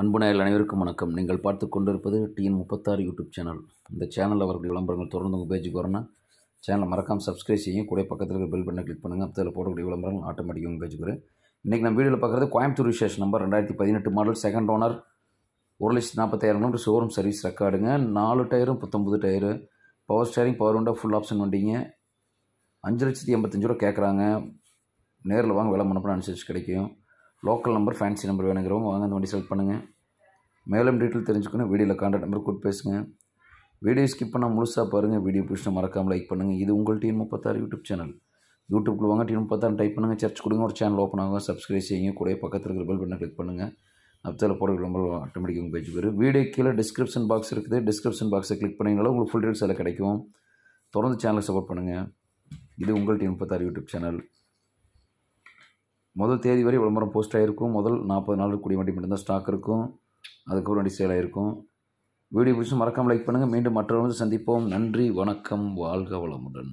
அன்பு நாயல் அனைவருக்கும் வணக்கம். நீங்கள் பார்த்து கொண்டிருப்பது டிஎன் முப்பத்தாறு யூடியூப் சேனல். இந்த சேனலில் வரக்கூடிய விளம்பரங்கள் தொடர்ந்து உங்கள் பேஜுக்கு வரணும். சேனலை மறக்காமல் சப்ஸ்கிரைப் செய்யும் கூட பக்கத்தில் இருக்கிற பெல் பண்ணி கிளிக் பண்ணுங்கள் அதில் போடக்கூடிய விளம்பரங்கள் ஆட்டோமேட்டிக்காக உங்கள் பேஜுக்கு வரும். இன்றைக்கி நம்ம வீடியோவில் பார்க்குறது கோயம்புத்தூர் விசேஷ் நம்பர் ரெண்டாயிரத்தி பதினெட்டு மாடல் செகண்ட் ஓனர் ஒரு லட்சத்தி நாற்பத்தாயிரம் கிலோமீட்டர் ஷோரூம் சர்வீஸ் ரெக்கார்டுங்க நாலு டயரும் பத்தொம்பது tyre power steering power window full option வண்டிங்க. அஞ்சு லட்சத்தி எண்பத்தஞ்சு ரூபா கேட்குறாங்க நேரில் வாங்க விலை முன்னப்பட அனுசரிச்சு கிடைக்கும். லோக்கல் நம்பர் ஃபேன்சி நம்பர் வேணுங்கிறவங்க வாங்க அந்த வண்டி செலக்ட் பண்ணுங்கள் மேலும் டீட்டெயில் தெரிஞ்சுக்கணும் வீடியோவில் கான்டாக்ட் நம்பர் கூட்டு பேசுங்க. வீடியோ ஸ்கிப் பண்ணால் முழுசாக பாருங்கள் வீடியோ பிடிச்சினா மறக்காமல் லைக் பண்ணுங்கள் இது உங்கள் டீம் முப்பத்தாறு யூடியூப் சேனல் யூடியூப்பில் வாங்க டீம் முப்பத்தாறு டைப் பண்ணுங்கள் சர்ச் கொடுங்க ஒரு சேனல் ஓப்பன் ஆகும் சப்ஸ்கிரைப் செய்யுங்க கூட பக்கத்தில் இருக்கிற பெல் பட்டனை கிளிக் பண்ணுங்கள் அப்பத்தில் போட நம்பர் ஆட்டோமேட்டிக் உங்கள் பேஜ் வரும். வீடியோ கீழே டிஸ்கிரிப்ஷன் பாக்ஸ் இருக்குது. டிஸ்கிரிப்ஷன் பாக்ஸை கிளிக் பண்ணிங்கனாலும் உங்களுக்கு ஃபுல் டீல்ஸ் எல்லாம் கிடைக்கும். தொடர்ந்து சேனலை சப்போர்ட் பண்ணுங்கள் இது உங்கள் டீம் முப்பத்தாறு யூடியூப் சேனல் முதல் தேதி வரை விளம்பரம் போஸ்ட் ஆகிருக்கும் முதல் நாற்பது நாள் கூடிய வண்டி மட்டும்தான் ஸ்டாக் இருக்கும். அதுக்கப்புறம் வண்டி சேல் ஆகிருக்கும் வீடியோ பிடிச்சி மறக்காமல் லைக் பண்ணுங்கள் மீண்டும் மற்றவர்கள் சந்திப்போம். நன்றி வணக்கம் வாழ்க வளமுடன்.